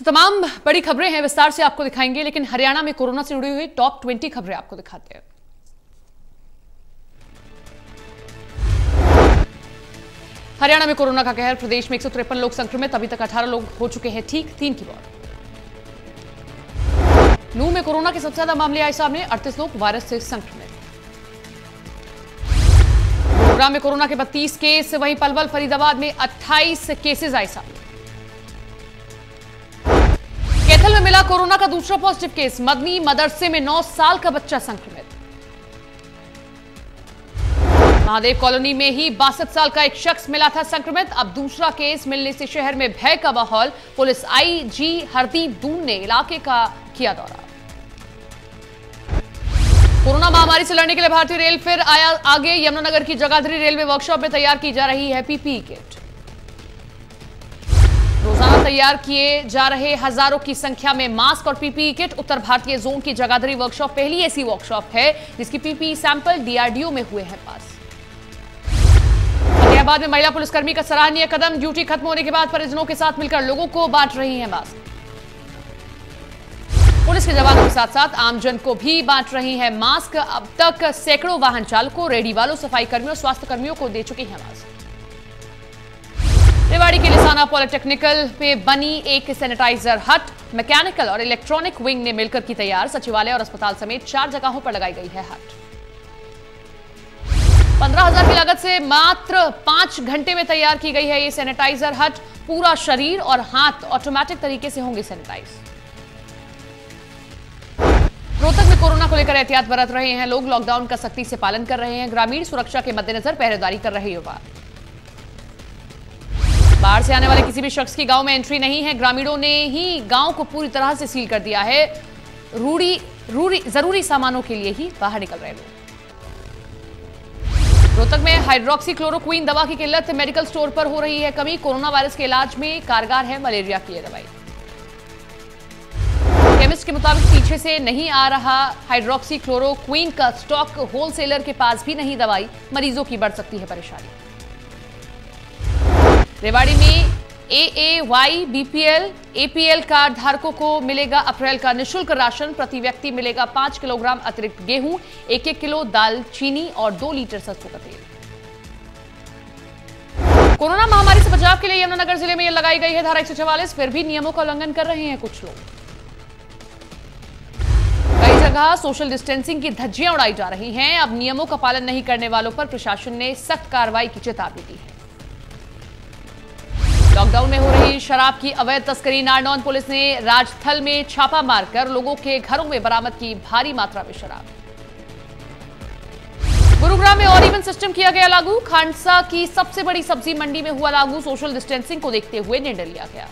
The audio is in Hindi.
तो तमाम बड़ी खबरें हैं, विस्तार से आपको दिखाएँगे, लेकिन हरियाणा में कोरोना से जुड़ी हुई टॉप 20 खबरें आपको दिखाते हैं। हरियाणा में कोरोना का कहर, प्रदेश में एक सौ तिरपन लोग संक्रमित, अभी तक 18 लोग हो चुके हैं ठीक, तीन की मौत। नू में कोरोना के सबसे ज़्यादा मामले आए सामने, अड़तीस लोग वायरस से संक्रमित। गुरुग्राम में कोरोना के 32 केस, वहीं पलवल, फरीदाबाद में 28 केसेस आए सामने। मिला कोरोना का दूसरा पॉजिटिव केस। मदनी मदरसे में 9 साल का बच्चा संक्रमित। महादेव कॉलोनी में ही बासठ साल का एक शख्स मिला था संक्रमित। अब दूसरा केस मिलने से शहर में भय का माहौल। पुलिस आईजी हरदीप दून ने इलाके का किया दौरा। कोरोना महामारी से लड़ने के लिए भारतीय रेल फिर आया आगे। यमुनानगर की जगाधरी रेलवे वर्कशॉप में तैयार की जा रही है पीपीई किट। तैयार किए जा रहे हज़ारों की संख्या में मास्क और पीपीई किट। उत्तर भारतीय जोन की जगाधरी वर्कशॉप पहली ऐसी वर्कशॉप है, जिसकी पीपीई सैंपल डीआरडीओ में हुए हैं पास। फतेहाबाद में महिला पुलिसकर्मी का सराहनीय कदम। ड्यूटी खत्म होने के बाद परिजनों के साथ मिलकर लोगों को बांट रही है मास्क। पुलिस के जवानों के साथ साथ आमजन को भी बांट रही है मास्क। अब तक सैकड़ों वाहन चालकों, रेडी वालों, सफ़ाई कर्मियों, स्वास्थ्य कर्मियों को दे चुकी है मास्क। रेवाड़ी के लिसाना पॉलिटेक्निकल पे बनी एक सैनिटाइजर हट। मैकेनिकल और इलेक्ट्रॉनिक विंग ने मिलकर की तैयार। सचिवालय और अस्पताल समेत चार जगहों पर लगाई गई है हट। पंद्रह हज़ार की लागत से मात्र पाँच घंटे में तैयार की गई है ये सैनिटाइजर हट। पूरा शरीर और हाथ ऑटोमेटिक तरीके से होंगे सैनिटाइज। रोहतक में कोरोना को लेकर एहतियात बरत रहे हैं लोग। लॉकडाउन का सख्ती से पालन कर रहे हैं। ग्रामीण सुरक्षा के मद्देनजर पहरेदारी कर रहे युवा। बाहर से आने वाले किसी भी शख्स की गाँव में एंट्री नहीं है। ग्रामीणों ने ही गाँव को पूरी तरह से सील कर दिया है। रूढ़ी रूढ़ी, ज़रूरी सामानों के लिए ही बाहर निकल रहे लोग। रोहतक में हाइड्रोक्सी क्लोरोक्वीन दवा की किल्लत मेडिकल स्टोर पर हो रही है कमी। कोरोना वायरस के इलाज में कारगर है मलेरिया की यह दवाई। केमिस्ट के मुताबिक पीछे से नहीं आ रहा हाइड्रोक्सी क्लोरोक्वीन का स्टॉक होलसेलर के पास भी नहीं दवाई। मरीजों की बढ़ सकती है परेशानी। रेवाड़ी में A A Y BPL APL card धारकों को मिलेगा अप्रैल का निशुल्क राशन, प्रति व्यक्ति मिलेगा पाँच किलोग्राम अतिरिक्त गेहूँ एक एक किलो दाल, चीनी और दो लीटर सरसों का तेल। कोरोना महामारी से बचाव के लिए यमुनानगर ज़िले में यह लगाई गई है धारा एक फिर भी नियमों का उल्लंघन कर रहे हैं कुछ लोग। कई जगह सोशल डिस्टेंसिंग की धज्जियाँ उड़ाई जा रही हैं। अब नियमों का पालन नहीं करने वालों पर प्रशासन ने सख्त कार्रवाई की चेतावनी दी है। लॉकडाउन में हो रही शराब की अवैध तस्करी, नारनौंद पुलिस ने राजथल में छापा मारकर लोगों के घरों में बरामद की भारी मात्रा में शराब। गुरुग्राम में और इवन सिस्टम किया गया लागू। खांडसा की सबसे बड़ी सब्ज़ी मंडी में हुआ लागू। सोशल डिस्टेंसिंग को देखते हुए निर्णय लिया गया।